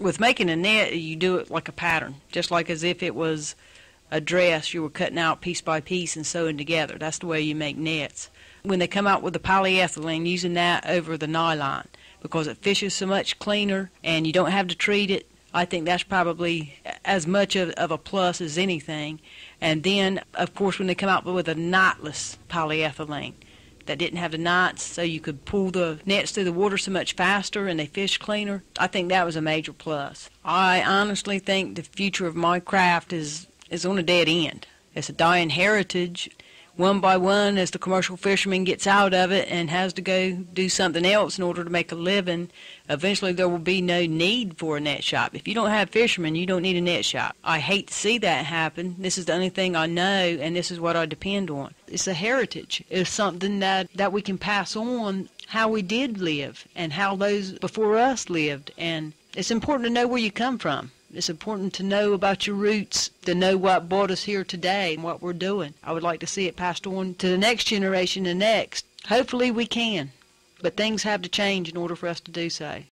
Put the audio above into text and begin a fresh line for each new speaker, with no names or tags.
With making a net, you do it like a pattern, just like as if it was a dress you were cutting out piece by piece and sewing together. That's the way you make nets. When they come out with the polyethylene, using that over the nylon because it fishes so much cleaner and you don't have to treat it. I think that's probably as much of, of a plus as anything. And then, of course, when they come out with a knotless polyethylene that didn't have the knots, so you could pull the nets through the water so much faster and they fish cleaner, I think that was a major plus. I honestly think the future of my craft is, is on a dead end. It's a dying heritage one by one as the commercial fisherman gets out of it and has to go do something else in order to make a living, eventually there will be no need for a net shop. If you don't have fishermen, you don't need a net shop. I hate to see that happen. This is the only thing I know, and this is what I depend on. It's a heritage. It's something that, that we can pass on how we did live and how those before us lived. And it's important to know where you come from. It's important to know about your roots, to know what brought us here today and what we're doing. I would like to see it passed on to the next generation and next. Hopefully we can. But things have to change in order for us to do so.